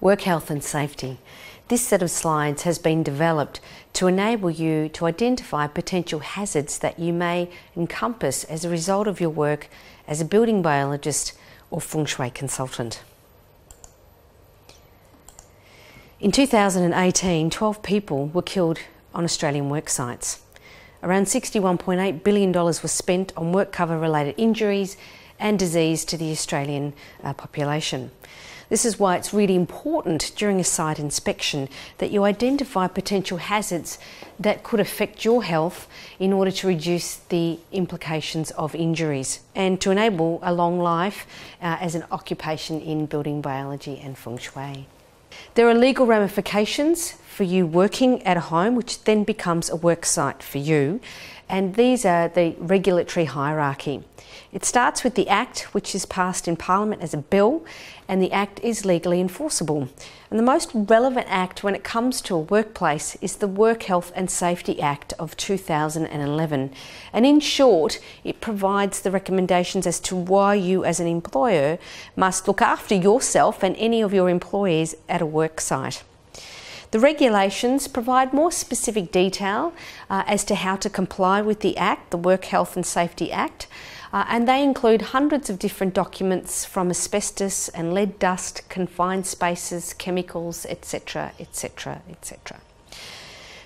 Work health and safety. This set of slides has been developed to enable you to identify potential hazards that you may encompass as a result of your work as a building biologist or feng shui consultant. In 2018, 12 people were killed on Australian work sites. Around $61.8 billion was spent on work cover related injuries and disease to the Australian uh, population. This is why it's really important during a site inspection that you identify potential hazards that could affect your health in order to reduce the implications of injuries and to enable a long life uh, as an occupation in building biology and feng shui. There are legal ramifications for you working at a home, which then becomes a work site for you, and these are the regulatory hierarchy. It starts with the Act, which is passed in Parliament as a bill, and the Act is legally enforceable. And the most relevant Act when it comes to a workplace is the Work Health and Safety Act of 2011. And in short, it provides the recommendations as to why you, as an employer, must look after yourself and any of your employees at a work site. The regulations provide more specific detail uh, as to how to comply with the Act, the Work Health and Safety Act, uh, and they include hundreds of different documents from asbestos and lead dust, confined spaces, chemicals, etc., etc., etc.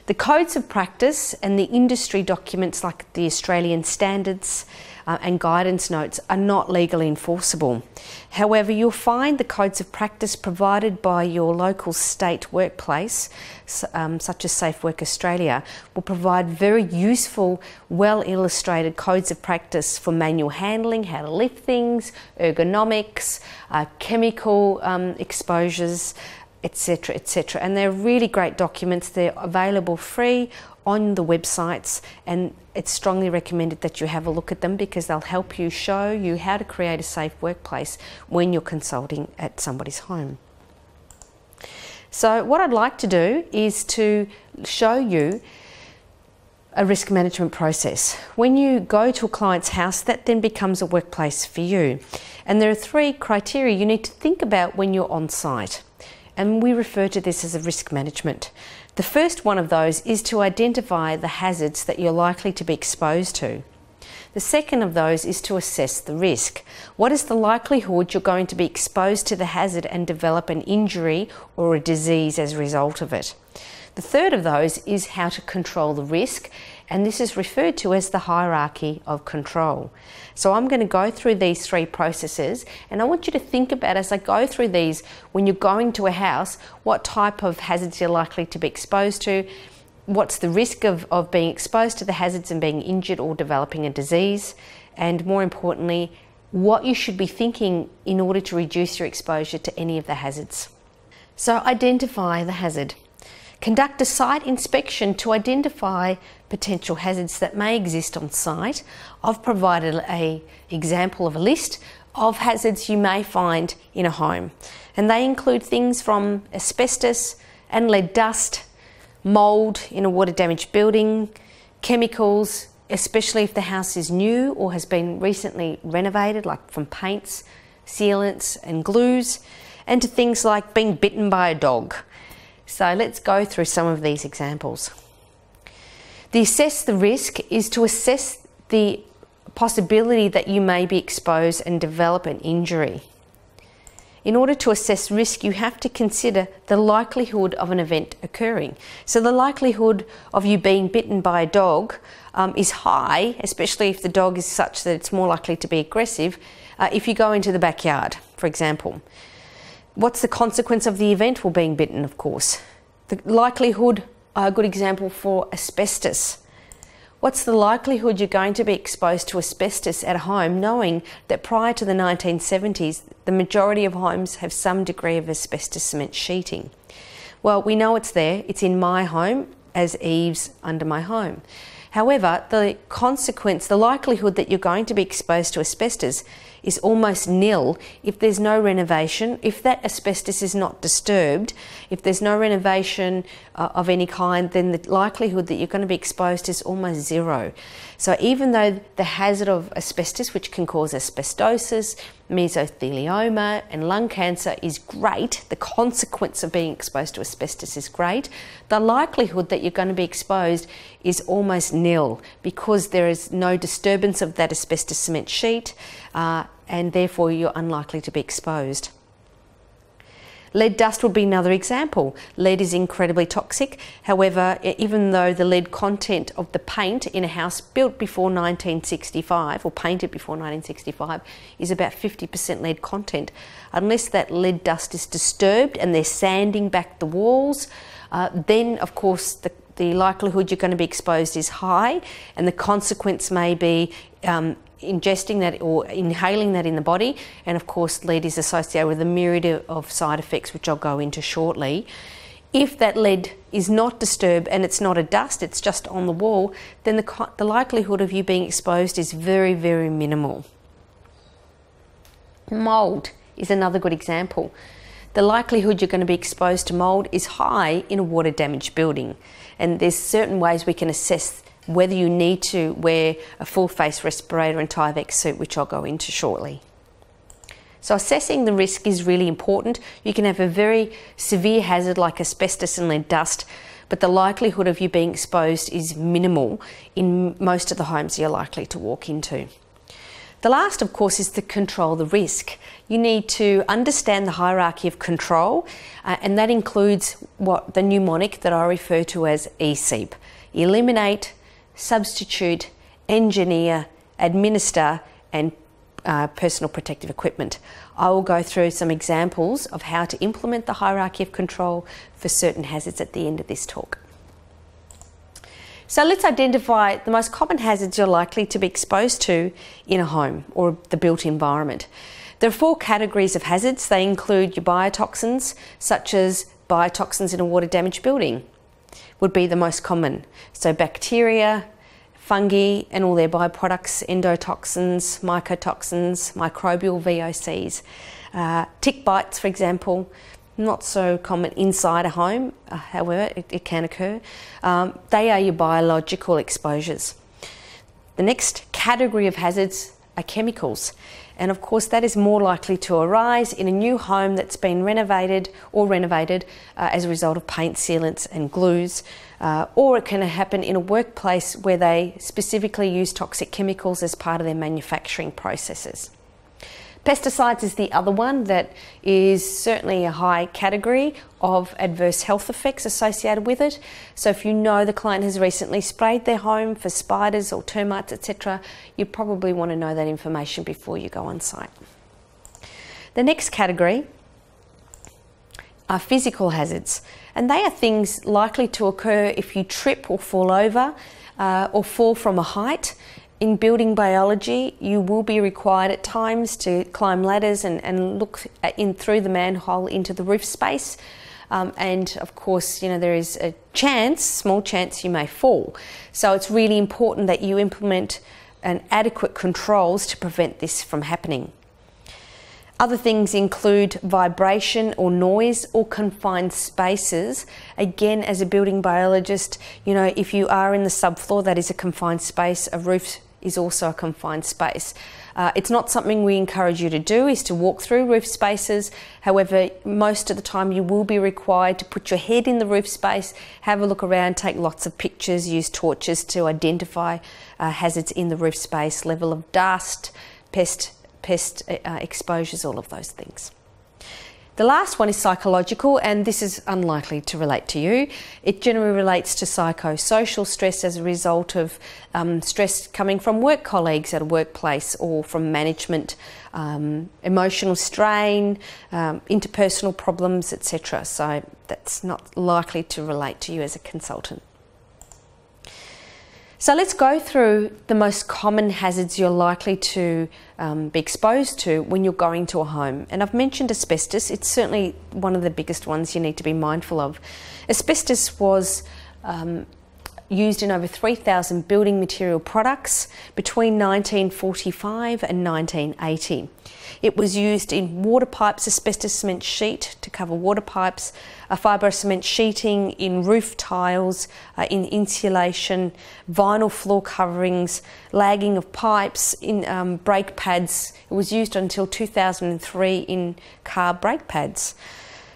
The codes of practice and the industry documents like the Australian standards uh, and guidance notes are not legally enforceable. However, you'll find the codes of practice provided by your local state workplace, um, such as Safe Work Australia, will provide very useful, well illustrated codes of practice for manual handling, how to lift things, ergonomics, uh, chemical um, exposures etc., etc. And they're really great documents. They're available free on the websites, and it's strongly recommended that you have a look at them because they'll help you show you how to create a safe workplace when you're consulting at somebody's home. So, what I'd like to do is to show you a risk management process. When you go to a client's house, that then becomes a workplace for you. And there are three criteria you need to think about when you're on site and we refer to this as a risk management. The first one of those is to identify the hazards that you're likely to be exposed to. The second of those is to assess the risk. What is the likelihood you're going to be exposed to the hazard and develop an injury or a disease as a result of it? The third of those is how to control the risk, and this is referred to as the hierarchy of control. So I'm going to go through these three processes, and I want you to think about as I go through these when you're going to a house, what type of hazards you're likely to be exposed to, what's the risk of, of being exposed to the hazards and being injured or developing a disease, and more importantly, what you should be thinking in order to reduce your exposure to any of the hazards. So identify the hazard. Conduct a site inspection to identify potential hazards that may exist on site. I've provided a example of a list of hazards you may find in a home. And they include things from asbestos and lead dust, mould in a water damaged building, chemicals, especially if the house is new or has been recently renovated, like from paints, sealants, and glues, and to things like being bitten by a dog. So let's go through some of these examples. The assess the risk is to assess the possibility that you may be exposed and develop an injury. In order to assess risk, you have to consider the likelihood of an event occurring. So, the likelihood of you being bitten by a dog um, is high, especially if the dog is such that it's more likely to be aggressive, uh, if you go into the backyard, for example. What's the consequence of the event? Well, being bitten, of course. The likelihood, a good example for asbestos. What's the likelihood you're going to be exposed to asbestos at home, knowing that prior to the 1970s, the majority of homes have some degree of asbestos cement sheeting? Well, we know it's there. It's in my home as eaves under my home. However, the consequence, the likelihood that you're going to be exposed to asbestos is almost nil if there's no renovation, if that asbestos is not disturbed, if there's no renovation uh, of any kind, then the likelihood that you're going to be exposed is almost zero. So even though the hazard of asbestos, which can cause asbestosis, mesothelioma, and lung cancer is great, the consequence of being exposed to asbestos is great, the likelihood that you're going to be exposed is almost nil because there is no disturbance of that asbestos cement sheet uh, and therefore you're unlikely to be exposed. Lead dust would be another example. Lead is incredibly toxic. However, even though the lead content of the paint in a house built before 1965 or painted before 1965 is about 50% lead content, unless that lead dust is disturbed and they're sanding back the walls, uh, then of course the, the likelihood you're going to be exposed is high, and the consequence may be um, ingesting that or inhaling that in the body. And of course, lead is associated with a myriad of side effects, which I'll go into shortly. If that lead is not disturbed and it's not a dust, it's just on the wall, then the, the likelihood of you being exposed is very, very minimal. Mold is another good example. The likelihood you're going to be exposed to mold is high in a water damaged building, and there's certain ways we can assess whether you need to wear a full face respirator and Tyvek suit, which I'll go into shortly. So assessing the risk is really important. You can have a very severe hazard like asbestos and lead dust, but the likelihood of you being exposed is minimal in most of the homes you're likely to walk into. The last, of course, is to control the risk. You need to understand the hierarchy of control, uh, and that includes what the mnemonic that I refer to as ESEEP. Eliminate, substitute, engineer, administer, and uh, personal protective equipment. I will go through some examples of how to implement the hierarchy of control for certain hazards at the end of this talk. So let's identify the most common hazards you're likely to be exposed to in a home or the built environment. There are four categories of hazards. They include your biotoxins, such as biotoxins in a water damaged building, would be the most common. So, bacteria, fungi, and all their byproducts, endotoxins, mycotoxins, microbial VOCs. Uh, tick bites, for example, not so common inside a home, uh, however, it, it, can occur. Um, they are your biological exposures. The next category of hazards are chemicals. And of course, that is more likely to arise in a new home that's been renovated or renovated uh, as a result of paint sealants and glues. Uh, or it can happen in a workplace where they specifically use toxic chemicals as part of their manufacturing processes. Pesticides is the other one that is certainly a high category of adverse health effects associated with it. So if you know the client has recently sprayed their home for spiders or termites, etc., you probably want to know that information before you go on site. The next category are physical hazards, and they are things likely to occur if you trip or fall over uh, or fall from a height in building biology, you will be required at times to climb ladders and, and look in through the manhole into the roof space. Um, and of course, you know, there is a chance, small chance, you may fall. So it's really important that you implement an adequate controls to prevent this from happening. Other things include vibration or noise or confined spaces. Again, as a building biologist, you know, if you are in the subfloor, that is a confined space, a roof is also a confined space. Uh, it's not something we encourage you to do is to walk through roof spaces. However, most of the time you will be required to put your head in the roof space, have a look around, take lots of pictures, use torches to identify uh, hazards in the roof space, level of dust, pest, pest uh, exposures, all of those things. The last one is psychological, and this is unlikely to relate to you. It generally relates to psychosocial stress as a result of um, stress coming from work colleagues at a workplace or from management, um, emotional strain, um, interpersonal problems, etc. So that's not likely to relate to you as a consultant. So let's go through the most common hazards you're likely to um, be exposed to when you're going to a home. And I've mentioned asbestos, it's certainly one of the biggest ones you need to be mindful of. Asbestos was um, used in over 3,000 building material products between 1945 and 1980. It was used in water pipes, asbestos cement sheet to cover water pipes, a fibre cement sheeting in roof tiles, uh, in insulation, vinyl floor coverings, lagging of pipes, in um, brake pads. It was used until 2003 in car brake pads.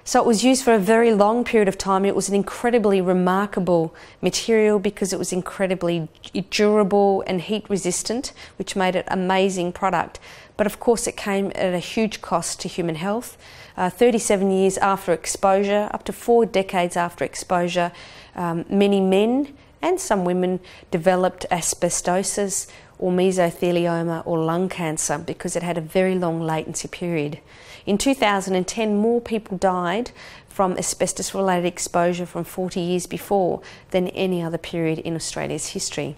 So it was used for a very long period of time. It was an incredibly remarkable material because it was incredibly durable and heat resistant, which made it an amazing product. But of course, it came at a huge cost to human health. Uh, 37 years after exposure, up to four decades after exposure, um, many men and some women developed asbestosis or mesothelioma or lung cancer because it had a very long latency period. In 2010, more people died from asbestos related exposure from 40 years before than any other period in Australia's history.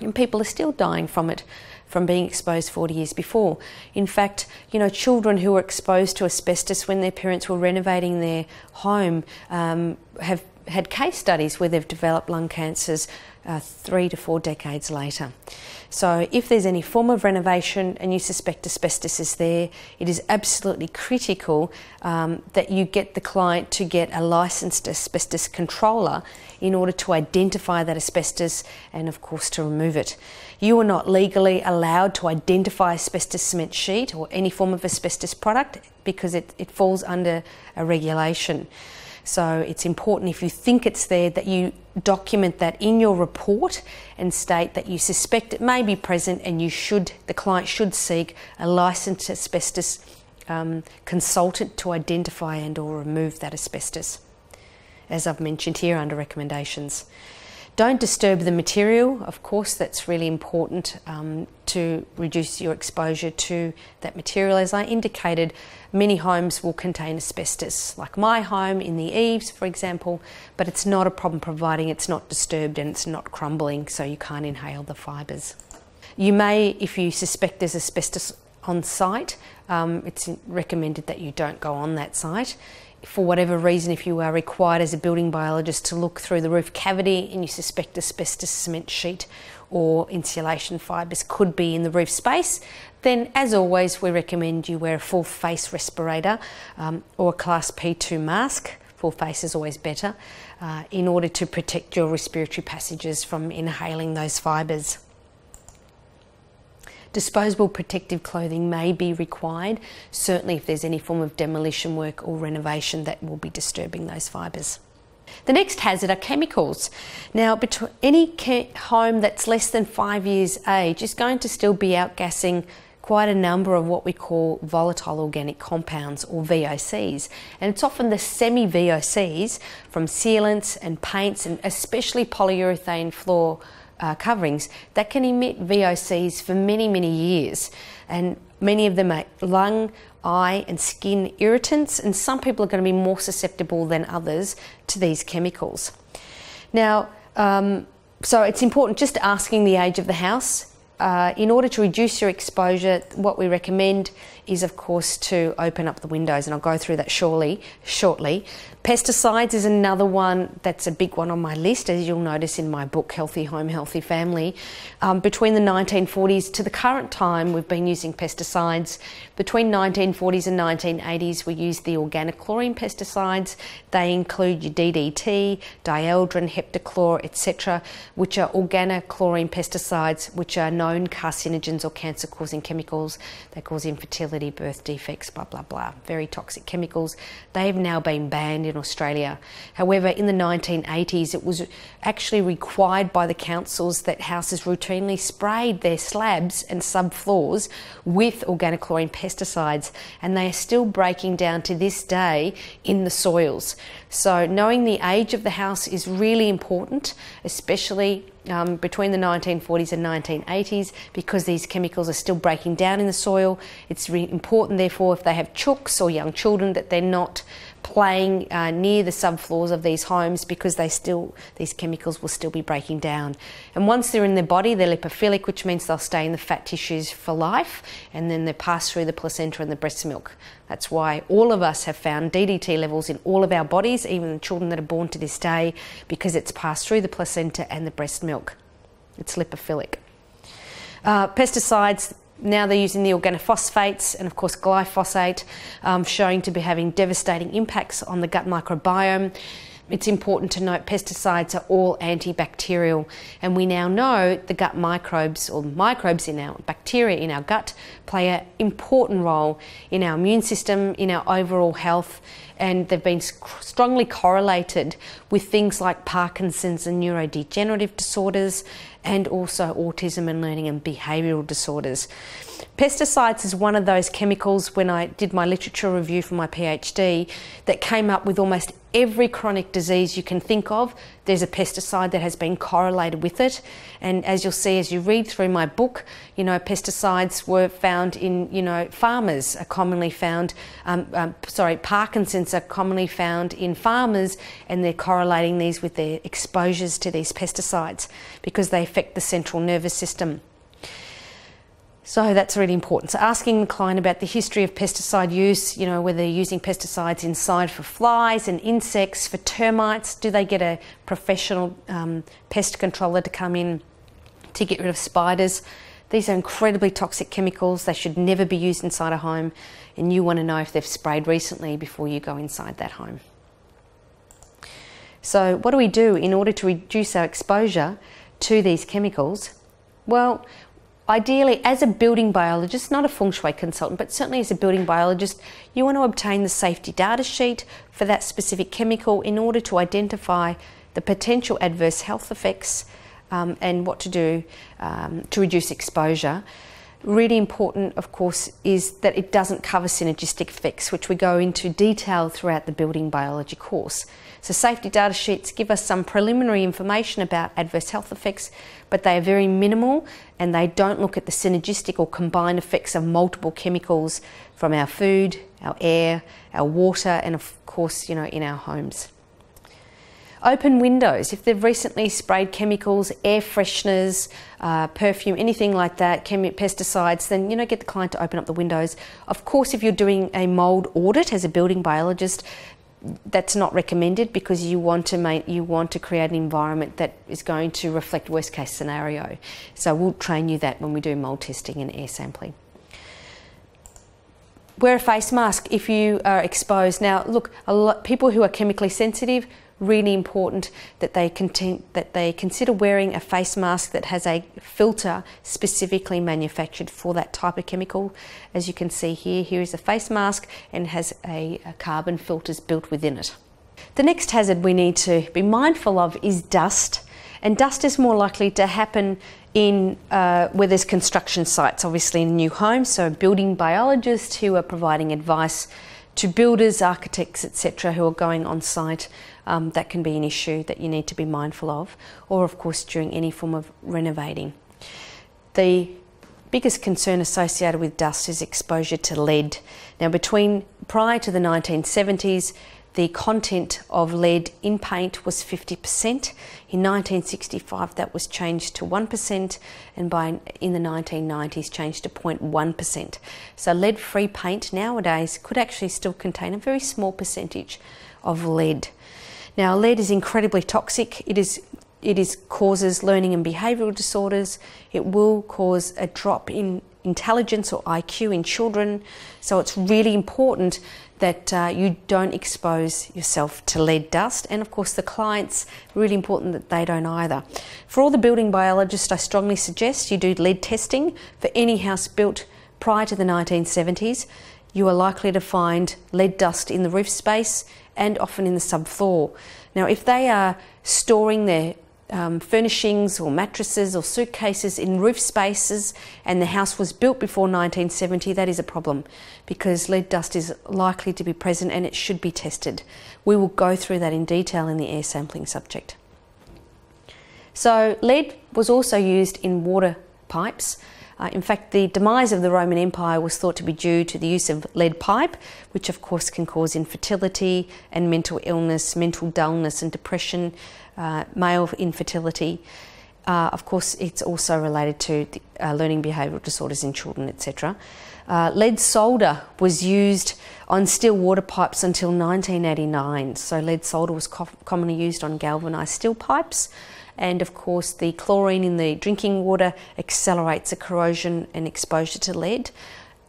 And people are still dying from it from being exposed 40 years before. In fact, you know, children who were exposed to asbestos when their parents were renovating their home um, have had case studies where they've developed lung cancers uh, three to four decades later. So, if there's any form of renovation and you suspect asbestos is there, it is absolutely critical um, that you get the client to get a licensed asbestos controller in order to identify that asbestos and, of course, to remove it. You are not legally allowed to identify asbestos cement sheet or any form of asbestos product because it, it falls under a regulation. So it's important if you think it's there that you document that in your report and state that you suspect it may be present and you should the client should seek a licensed asbestos um, consultant to identify and or remove that asbestos as I've mentioned here under recommendations. Don't disturb the material, of course, that's really important um, to reduce your exposure to that material. As I indicated, many homes will contain asbestos, like my home in the eaves, for example, but it's not a problem providing it's not disturbed and it's not crumbling, so you can't inhale the fibres. You may, if you suspect there's asbestos on site, um, it's recommended that you don't go on that site for whatever reason, if you are required as a building biologist to look through the roof cavity and you suspect asbestos cement sheet or insulation fibres could be in the roof space, then as always, we recommend you wear a full face respirator um, or a class P2 mask. Full face is always better uh, in order to protect your respiratory passages from inhaling those fibres. Disposable protective clothing may be required, certainly if there's any form of demolition work or renovation that will be disturbing those fibres. The next hazard are chemicals. Now, any home that's less than five years age is going to still be outgassing quite a number of what we call volatile organic compounds or VOCs. And it's often the semi VOCs from sealants and paints and especially polyurethane floor uh, coverings that can emit VOCs for many, many years. And many of them are lung, eye, and skin irritants, and some people are going to be more susceptible than others to these chemicals. Now, um, so it's important just asking the age of the house. Uh, in order to reduce your exposure, what we recommend is, of course, to open up the windows, and I'll go through that shortly. Shortly, Pesticides is another one that's a big one on my list, as you'll notice in my book, Healthy Home, Healthy Family. Um, between the 1940s to the current time, we've been using pesticides. Between 1940s and 1980s, we used the organochlorine pesticides. They include your DDT, dieldrin, heptachlor, etc., which are organochlorine pesticides, which are known carcinogens or cancer-causing chemicals. They cause infertility, birth defects, blah blah blah. Very toxic chemicals. They have now been banned in Australia. However, in the 1980s, it was actually required by the councils that houses routinely sprayed their slabs and subfloors with organochlorine pesticides, and they are still breaking down to this day in the soils. So, knowing the age of the house is really important, especially um, between the 1940s and 1980s because these chemicals are still breaking down in the soil. It's really important, therefore, if they have chooks or young children, that they're not playing uh, near the subfloors of these homes because they still these chemicals will still be breaking down. And once they're in their body, they're lipophilic, which means they'll stay in the fat tissues for life, and then they pass through the placenta and the breast milk. That's why all of us have found DDT levels in all of our bodies, even the children that are born to this day, because it's passed through the placenta and the breast milk. It's lipophilic. Uh, pesticides, now they're using the organophosphates and, of course, glyphosate, um, showing to be having devastating impacts on the gut microbiome. It's important to note pesticides are all antibacterial, and we now know the gut microbes or microbes in our bacteria in our gut play an important role in our immune system, in our overall health, and they've been strongly correlated with things like Parkinson's and neurodegenerative disorders and also autism and learning and behavioural disorders. Pesticides is one of those chemicals when I did my literature review for my PhD that came up with almost every chronic disease you can think of. There's a pesticide that has been correlated with it. And as you'll see as you read through my book, you know, pesticides were found in, you know, farmers are commonly found, um, um, sorry, Parkinson's are commonly found in farmers and they're correlating these with their exposures to these pesticides because they affect the central nervous system. So that's really important. So asking the client about the history of pesticide use, you know, whether they're using pesticides inside for flies and insects, for termites, do they get a professional um, pest controller to come in to get rid of spiders? These are incredibly toxic chemicals. They should never be used inside a home, and you want to know if they've sprayed recently before you go inside that home. So, what do we do in order to reduce our exposure to these chemicals? Well, Ideally, as a building biologist, not a feng shui consultant, but certainly as a building biologist, you want to obtain the safety data sheet for that specific chemical in order to identify the potential adverse health effects um, and what to do um, to reduce exposure. Really important, of course, is that it doesn't cover synergistic effects, which we go into detail throughout the building biology course. So, safety data sheets give us some preliminary information about adverse health effects, but they are very minimal and they don't look at the synergistic or combined effects of multiple chemicals from our food, our air, our water, and of course, you know, in our homes. Open windows. If they've recently sprayed chemicals, air fresheners, uh, perfume, anything like that, chemi- pesticides, then you know get the client to open up the windows. Of course, if you're doing a mold audit as a building biologist, that's not recommended because you want to make you want to create an environment that is going to reflect worst case scenario. So we'll train you that when we do mold testing and air sampling. Wear a face mask if you are exposed. Now, look, a lot people who are chemically sensitive really important that they content, that they consider wearing a face mask that has a filter specifically manufactured for that type of chemical. As you can see here, here is a face mask and has a, a carbon filters built within it. The next hazard we need to be mindful of is dust. And dust is more likely to happen in uh, where there's construction sites, obviously in new homes. So, building biologists who are providing advice to builders, architects, etc., who are going on site um, that can be an issue that you need to be mindful of, or of course during any form of renovating. The biggest concern associated with dust is exposure to lead. Now, between prior to the 1970s, the content of lead in paint was 50%. In 1965, that was changed to 1%, and by in the 1990s, changed to 0.1%. So, lead-free paint nowadays could actually still contain a very small percentage of lead. Now, lead is incredibly toxic. It is it is causes learning and behavioural disorders. It will cause a drop in intelligence or IQ in children. So it's really important that uh, you don't expose yourself to lead dust. And of course, the clients, really important that they don't either. For all the building biologists, I strongly suggest you do lead testing for any house built prior to the 1970s. You are likely to find lead dust in the roof space and often in the subfloor. Now, if they are storing their um, furnishings or mattresses or suitcases in roof spaces and the house was built before 1970, that is a problem because lead dust is likely to be present and it should be tested. We will go through that in detail in the air sampling subject. So lead was also used in water pipes. Uh, in fact, the demise of the Roman Empire was thought to be due to the use of lead pipe, which of course can cause infertility and mental illness, mental dullness and depression, uh, male infertility. Uh, of course, it's also related to the, uh, learning behavioural disorders in children, etc. Uh, lead solder was used on steel water pipes until 1989. So, lead solder was co- commonly used on galvanised steel pipes. And of course, the chlorine in the drinking water accelerates the corrosion and exposure to lead.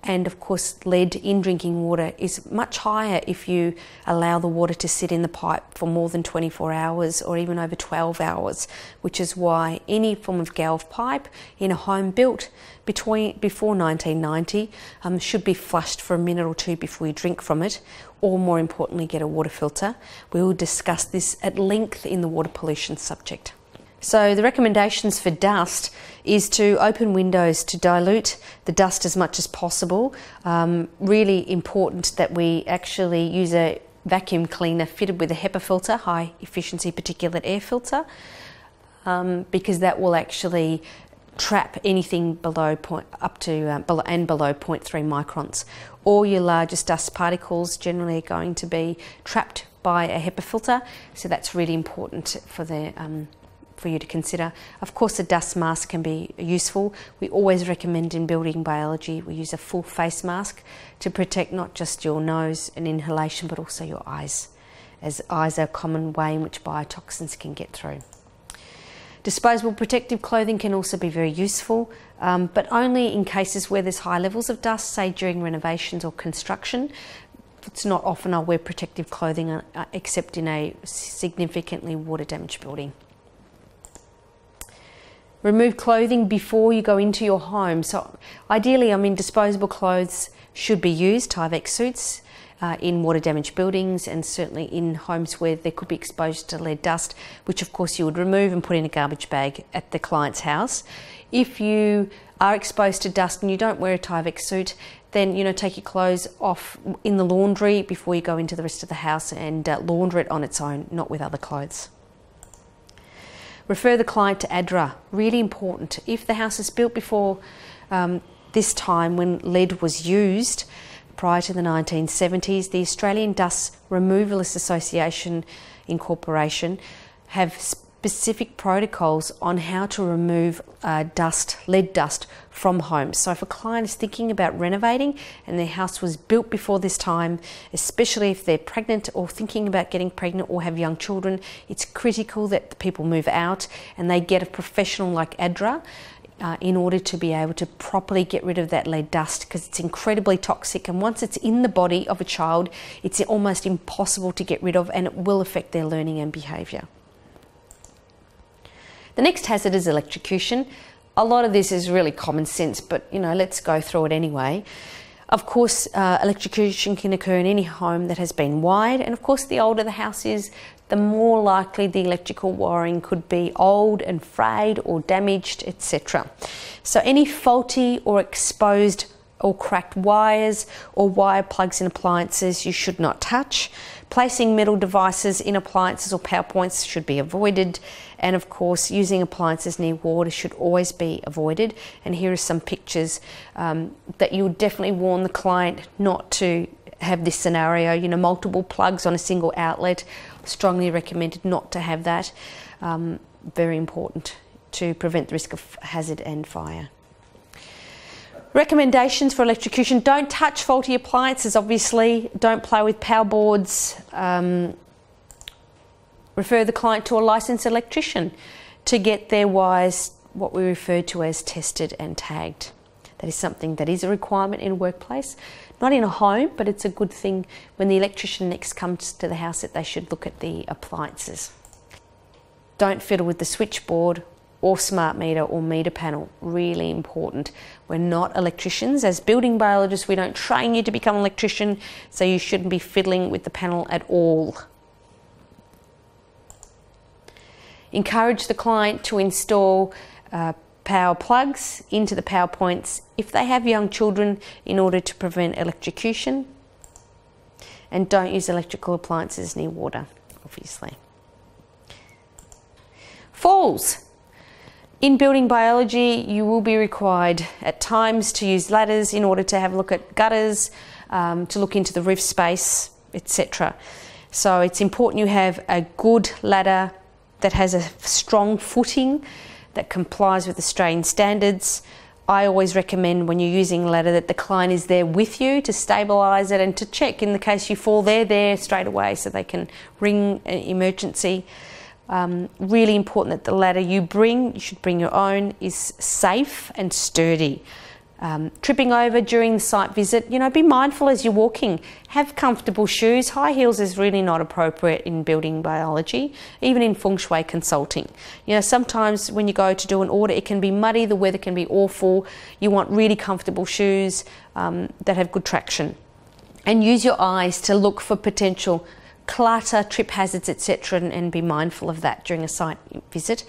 And of course, lead in drinking water is much higher if you allow the water to sit in the pipe for more than 24 hours or even over 12 hours, which is why any form of galv pipe in a home built between before 1990 um, should be flushed for a minute or two before you drink from it, or more importantly, get a water filter. We will discuss this at length in the water pollution subject. So the recommendations for dust is to open windows to dilute the dust as much as possible. Um, really important that we actually use a vacuum cleaner fitted with a HEPA filter, high efficiency particulate air filter, um, because that will actually trap anything below point up to uh, below, and below 0.3 microns. All your largest dust particles generally are going to be trapped by a HEPA filter, so that's really important for the um, for you to consider. Of course, a dust mask can be useful. We always recommend in building biology we use a full face mask to protect not just your nose and inhalation but also your eyes, as eyes are a common way in which biotoxins can get through. Disposable protective clothing can also be very useful, um, but only in cases where there's high levels of dust, say during renovations or construction. It's not often I'll wear protective clothing uh, except in a significantly water damaged building. Remove clothing before you go into your home. So, ideally, I mean, disposable clothes should be used, Tyvek suits, uh, in water damaged buildings and certainly in homes where they could be exposed to lead dust, which of course you would remove and put in a garbage bag at the client's house. If you are exposed to dust and you don't wear a Tyvek suit, then you know take your clothes off in the laundry before you go into the rest of the house and uh, launder it on its own, not with other clothes. Refer the client to ADRA, really important. If the house is built before um, this time when lead was used, prior to the 1970s, the Australian Dust Removalists Association Incorporation have specific protocols on how to remove uh, dust, lead dust from homes. So if a client is thinking about renovating and their house was built before this time, especially if they're pregnant or thinking about getting pregnant or have young children, it's critical that the people move out and they get a professional like ADRA uh, in order to be able to properly get rid of that lead dust because it's incredibly toxic and once it's in the body of a child it's almost impossible to get rid of and it will affect their learning and behaviour. The next hazard is electrocution. A lot of this is really common sense, but you know, let's go through it anyway. Of course, uh, electrocution can occur in any home that has been wired, and of course, the older the house is, the more likely the electrical wiring could be old and frayed or damaged, etc. So, any faulty or exposed or cracked wires or wire plugs in appliances you should not touch. Placing metal devices in appliances or power points should be avoided. And of course, using appliances near water should always be avoided. And here are some pictures um, that you would definitely warn the client not to have this scenario. You know, multiple plugs on a single outlet, strongly recommended not to have that. Um, very important to prevent the risk of hazard and fire. Recommendations for electrocution don't touch faulty appliances, obviously. Don't play with power boards. Um, refer the client to a licensed electrician to get their wires, what we refer to as tested and tagged. That is something that is a requirement in a workplace. Not in a home, but it's a good thing when the electrician next comes to the house that they should look at the appliances. Don't fiddle with the switchboard or smart meter or meter panel. Really important. We're not electricians. As building biologists, we don't train you to become an electrician, so you shouldn't be fiddling with the panel at all. Encourage the client to install uh, power plugs into the power points if they have young children in order to prevent electrocution. And don't use electrical appliances near water, obviously. Falls In building biology, you will be required at times to use ladders in order to have a look at gutters, um, to look into the roof space, etc. So it's important you have a good ladder that has a strong footing that complies with Australian standards. I always recommend when you're using a ladder that the client is there with you to stabilise it and to check in the case you fall, they're there straight away so they can ring an emergency. Um, really important that the ladder you bring, you should bring your own, is safe and sturdy. Um, tripping over during the site visit, you know, be mindful as you're walking. Have comfortable shoes. High heels is really not appropriate in building biology, even in feng shui consulting. You know, sometimes when you go to do an order, it can be muddy, the weather can be awful. You want really comfortable shoes um, that have good traction. And use your eyes to look for potential clutter, trip hazards, etc., and, and, be mindful of that during a site visit.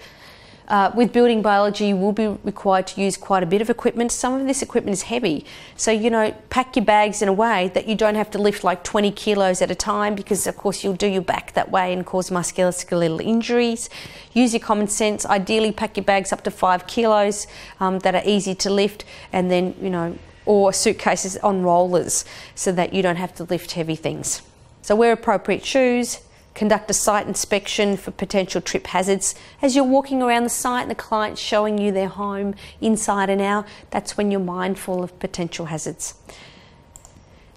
Uh, with building biology, you will be required to use quite a bit of equipment. Some of this equipment is heavy, so you know, pack your bags in a way that you don't have to lift like 20 kilos at a time, because of course you'll do your back that way and cause musculoskeletal injuries. Use your common sense. Ideally, pack your bags up to five kilos um, that are easy to lift, and then you know, or suitcases on rollers, so that you don't have to lift heavy things. So wear appropriate shoes, conduct a site inspection for potential trip hazards. As you're walking around the site and the client's showing you their home inside and out, that's when you're mindful of potential hazards.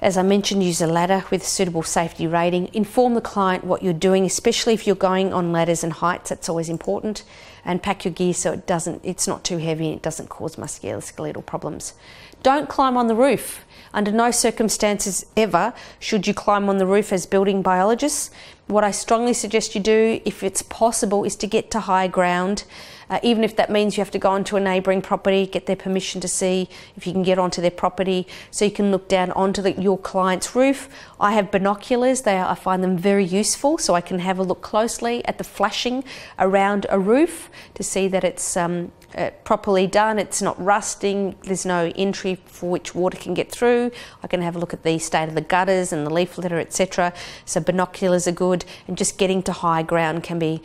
As I mentioned, use a ladder with suitable safety rating. Inform the client what you're doing, especially if you're going on ladders and heights, that's always important. And pack your gear so it doesn't, it's not too heavy and it doesn't cause musculoskeletal problems. Don't climb on the roof. Under no circumstances ever should you climb on the roof as building biologists. What I strongly suggest you do, if it's possible, is to get to high ground. Uh, even if that means you have to go onto a neighbouring property, get their permission to see if you can get onto their property, so you can look down onto the, your client's roof. I have binoculars; they are, I find them very useful, so I can have a look closely at the flashing around a roof to see that it's um, uh, properly done. It's not rusting. There's no entry for which water can get through. I can have a look at the state of the gutters and the leaf litter, etc. So binoculars are good, and just getting to high ground can be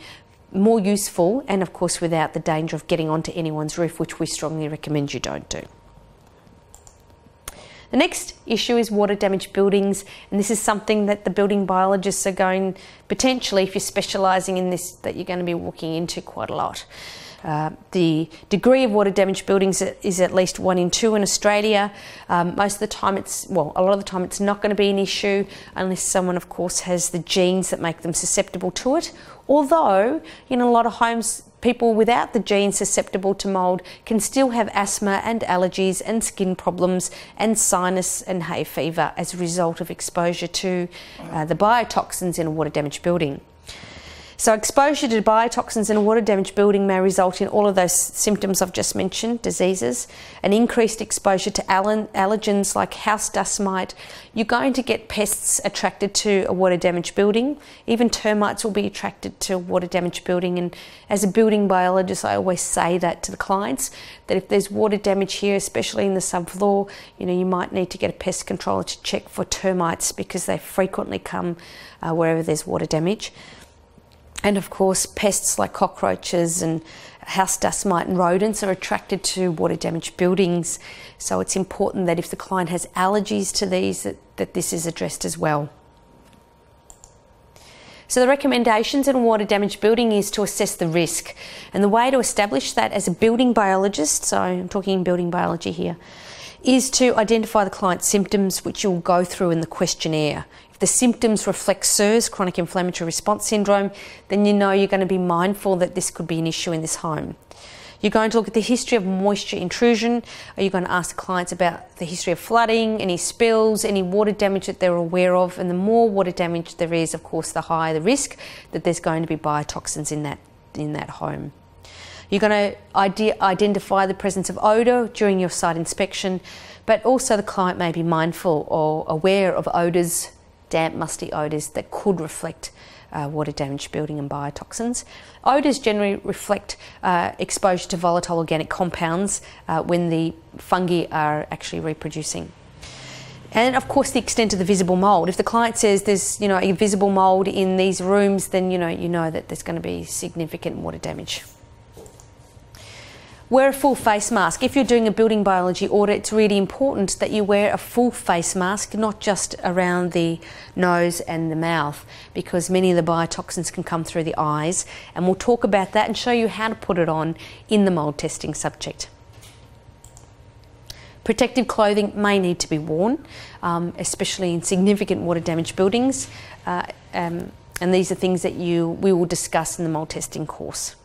more useful and of course without the danger of getting onto anyone's roof, which we strongly recommend you don't do. The next issue is water damaged buildings, and this is something that the building biologists are going potentially, if you're specialising in this, that you're going to be walking into quite a lot. Uh, the degree of water damaged buildings is at least one in two in Australia. Um, most of the time, it's well, a lot of the time, it's not going to be an issue unless someone, of course, has the genes that make them susceptible to it. Although, in a lot of homes, people without the genes susceptible to mould can still have asthma and allergies and skin problems and sinus and hay fever as a result of exposure to uh, the biotoxins in a water damaged building. So, exposure to biotoxins in a water damaged building may result in all of those symptoms I've just mentioned diseases, an increased exposure to allergens like house dust mite. You're going to get pests attracted to a water damaged building. Even termites will be attracted to a water damaged building. And as a building biologist, I always say that to the clients that if there's water damage here, especially in the subfloor, you know, you might need to get a pest controller to check for termites because they frequently come uh, wherever there's water damage. And of course, pests like cockroaches and house dust mite and rodents are attracted to water damaged buildings. So it's important that if the client has allergies to these, that, that this is addressed as well. So the recommendations in water damaged building is to assess the risk. And the way to establish that as a building biologist, so I'm talking building biology here, is to identify the client's symptoms, which you'll go through in the questionnaire. If the symptoms reflect CIRS, chronic inflammatory response syndrome, then you know you're going to be mindful that this could be an issue in this home. You're going to look at the history of moisture intrusion. Are you going to ask clients about the history of flooding, any spills, any water damage that they're aware of? And the more water damage there is, of course, the higher the risk that there's going to be biotoxins in that, in that home. You're going to ide- identify the presence of odour during your site inspection, but also the client may be mindful or aware of odours damp, musty odours that could reflect uh, water damage, building and biotoxins. Odours generally reflect uh, exposure to volatile organic compounds uh, when the fungi are actually reproducing. And of course, the extent of the visible mould. If the client says there's, you know, a visible mould in these rooms, then you know you know that there's going to be significant water damage. Wear a full face mask. If you're doing a building biology audit, it's really important that you wear a full face mask, not just around the nose and the mouth, because many of the biotoxins can come through the eyes. And we'll talk about that and show you how to put it on in the mold testing subject. Protective clothing may need to be worn, um, especially in significant water damaged buildings. Uh, um, and these are things that you we will discuss in the mold testing course.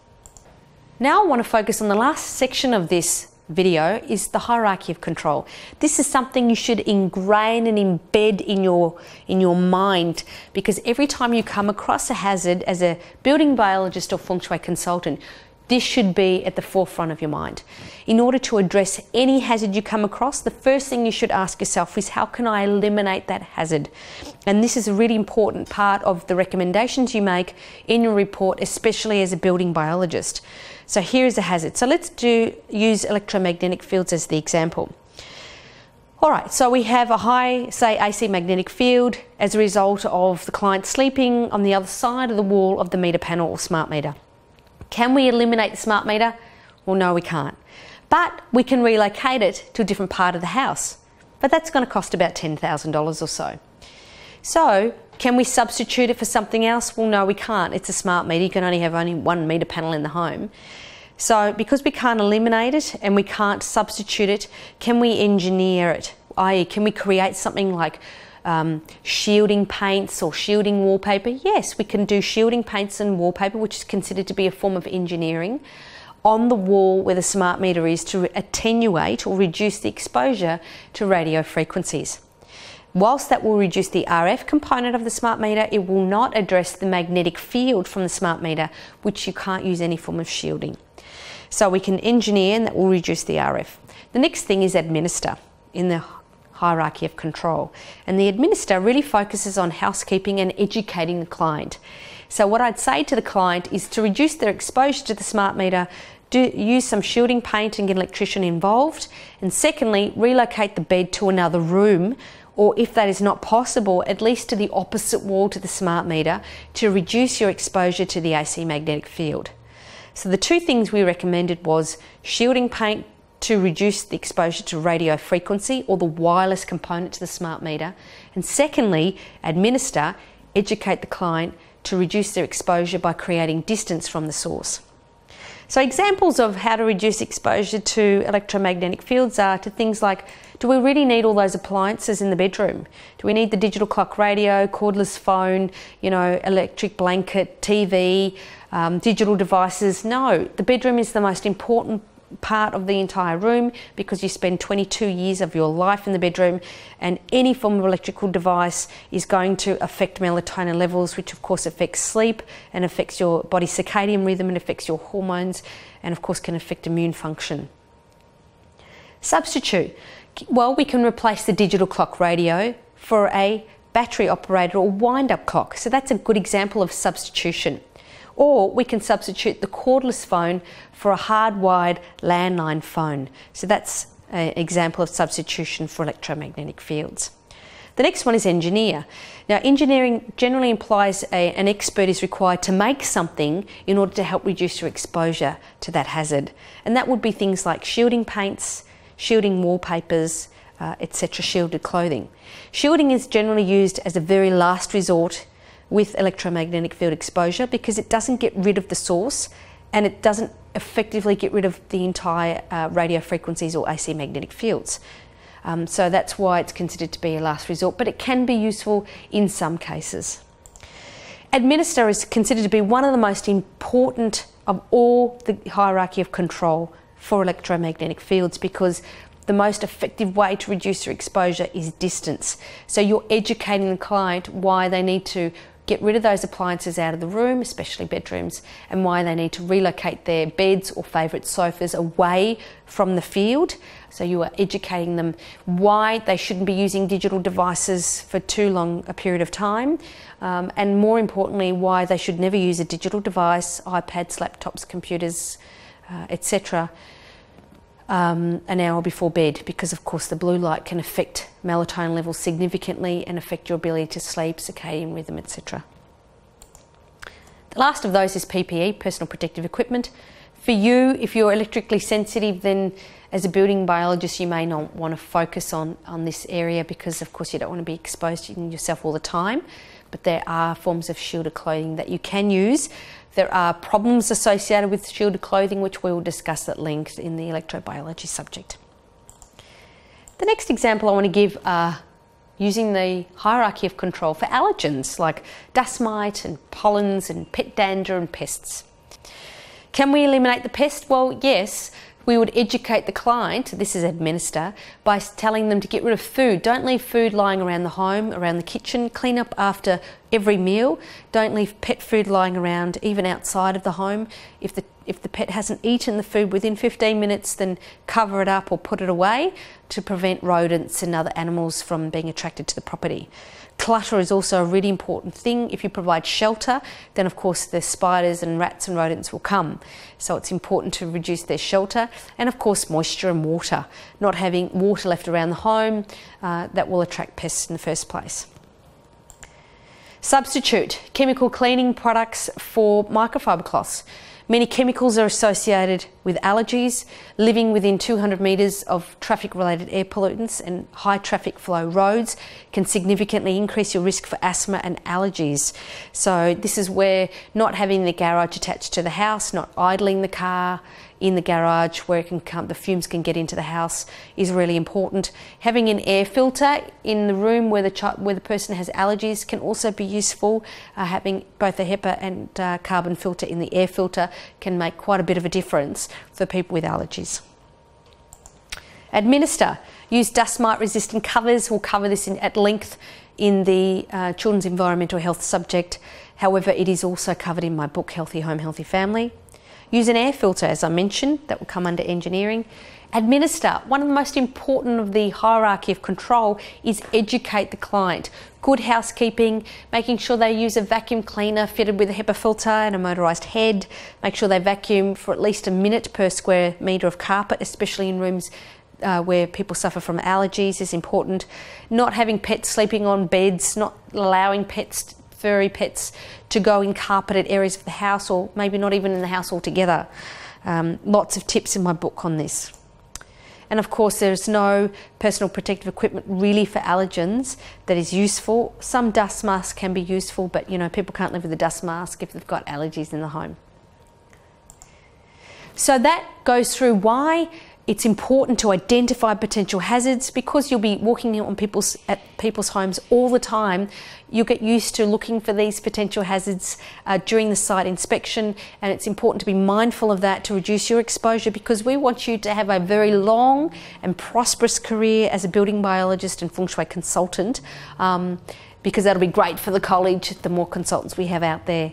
Now I want to focus on the last section of this video is the hierarchy of control. This is something you should ingrain and embed in your in your mind because every time you come across a hazard as a building biologist or feng shui consultant, this should be at the forefront of your mind. In order to address any hazard you come across, the first thing you should ask yourself is how can I eliminate that hazard? And this is a really important part of the recommendations you make in your report, especially as a building biologist. So here is a hazard. So let's do use electromagnetic fields as the example. All right, so we have a high, say, AC magnetic field as a result of the client sleeping on the other side of the wall of the meter panel or smart meter. Can we eliminate the smart meter? Well, no, we can't. But we can relocate it to a different part of the house. But that's going to cost about $10,000 or so. So, can we substitute it for something else? Well, no, we can't. It's a smart meter. You can only have only one meter panel in the home. So, because we can't eliminate it and we can't substitute it, can we engineer it? I.e., can we create something like um, shielding paints or shielding wallpaper? Yes, we can do shielding paints and wallpaper, which is considered to be a form of engineering, on the wall where the smart meter is to attenuate or reduce the exposure to radio frequencies. Whilst that will reduce the RF component of the smart meter, it will not address the magnetic field from the smart meter, which you can't use any form of shielding. So we can engineer and that will reduce the RF. The next thing is administer in the hierarchy of control. And the administer really focuses on housekeeping and educating the client. So, what I'd say to the client is to reduce their exposure to the smart meter, do, use some shielding paint and get an electrician involved. And secondly, relocate the bed to another room, or if that is not possible, at least to the opposite wall to the smart meter to reduce your exposure to the AC magnetic field. So, the two things we recommended was shielding paint to reduce the exposure to radio frequency or the wireless component to the smart meter. And secondly, administer, educate the client to reduce their exposure by creating distance from the source. So, examples of how to reduce exposure to electromagnetic fields are to things like do we really need all those appliances in the bedroom? Do we need the digital clock radio, cordless phone, you know, electric blanket, TV, um, digital devices? No, the bedroom is the most important part of the entire room because you spend 22 years of your life in the bedroom and any form of electrical device is going to affect melatonin levels which of course affects sleep and affects your body circadian rhythm and affects your hormones and of course can affect immune function. Substitute. Well, we can replace the digital clock radio for a battery operated or wind up clock. So that's a good example of substitution. Or we can substitute the cordless phone for a hardwired landline phone. So that's an example of substitution for electromagnetic fields. The next one is engineer. Now, engineering generally implies a, an expert is required to make something in order to help reduce your exposure to that hazard. And that would be things like shielding paints, shielding wallpapers, uh, etc., shielded clothing. Shielding is generally used as a very last resort with electromagnetic field exposure because it doesn't get rid of the source and it doesn't effectively get rid of the entire uh, radio frequencies or AC magnetic fields. Um, so that's why it's considered to be a last resort, but it can be useful in some cases. Administer is considered to be one of the most important of all the hierarchy of control for electromagnetic fields because the most effective way to reduce your exposure is distance. So you're educating the client why they need to get rid of those appliances out of the room, especially bedrooms, and why they need to relocate their beds or favourite sofas away from the field. So you are educating them why they shouldn't be using digital devices for too long a period of time, um, and more importantly, why they should never use a digital device, iPads, laptops, computers, uh, etc um, an hour before bed because, of course, the blue light can affect melatonin levels significantly and affect your ability to sleep, circadian rhythm, etc. The last of those is PPE, personal protective equipment. For you, if you're electrically sensitive, then as a building biologist, you may not want to focus on, on this area because, of course, you don't want to be exposed to yourself all the time. But there are forms of shielded clothing that you can use. There are problems associated with shielded clothing, which we will discuss at length in the electrobiology subject. The next example I want to give are using the hierarchy of control for allergens like dust mite and pollens and pet dander and pests. Can we eliminate the pest? Well, yes, we would educate the client, this is administer, by telling them to get rid of food. Don't leave food lying around the home, around the kitchen. Clean up after every meal. Don't leave pet food lying around, even outside of the home. If the if the pet hasn't eaten the food within 15 minutes, then cover it up or put it away to prevent rodents and other animals from being attracted to the property. Clutter is also a really important thing. If you provide shelter, then of course the spiders and rats and rodents will come. So it's important to reduce their shelter. And of course, moisture and water. Not having water left around the home uh, that will attract pests in the first place. Substitute chemical cleaning products for microfiber cloths. Many chemicals are associated with allergies. Living within 200 metres of traffic related air pollutants and high traffic flow roads can significantly increase your risk for asthma and allergies. So, this is where not having the garage attached to the house, not idling the car, in the garage where can come, the fumes can get into the house is really important. Having an air filter in the room where the where the person has allergies can also be useful. Uh, having both a HEPA and uh, carbon filter in the air filter can make quite a bit of a difference for people with allergies. Administer. Use dust mite resistant covers. We'll cover this in, at length in the uh, children's environmental health subject. However, it is also covered in my book Healthy Home, Healthy Family. Use an air filter, as I mentioned, that will come under engineering. Administer. One of the most important of the hierarchy of control is educate the client. Good housekeeping, making sure they use a vacuum cleaner fitted with a HEPA filter and a motorised head. Make sure they vacuum for at least a minute per square metre of carpet, especially in rooms uh, where people suffer from allergies is important. Not having pets sleeping on beds, not allowing pets furry pets to go in carpeted areas of the house or maybe not even in the house altogether. Um, lots of tips in my book on this. And of course, there's no personal protective equipment really for allergens that is useful. Some dust masks can be useful, but you know, people can't live with a dust mask if they've got allergies in the home. So that goes through why it's important to identify potential hazards because you'll be walking on people's at people's homes all the time. You'll get used to looking for these potential hazards uh, during the site inspection, and it's important to be mindful of that to reduce your exposure because we want you to have a very long and prosperous career as a building biologist and feng shui consultant. Um, because that'll be great for the college, the more consultants we have out there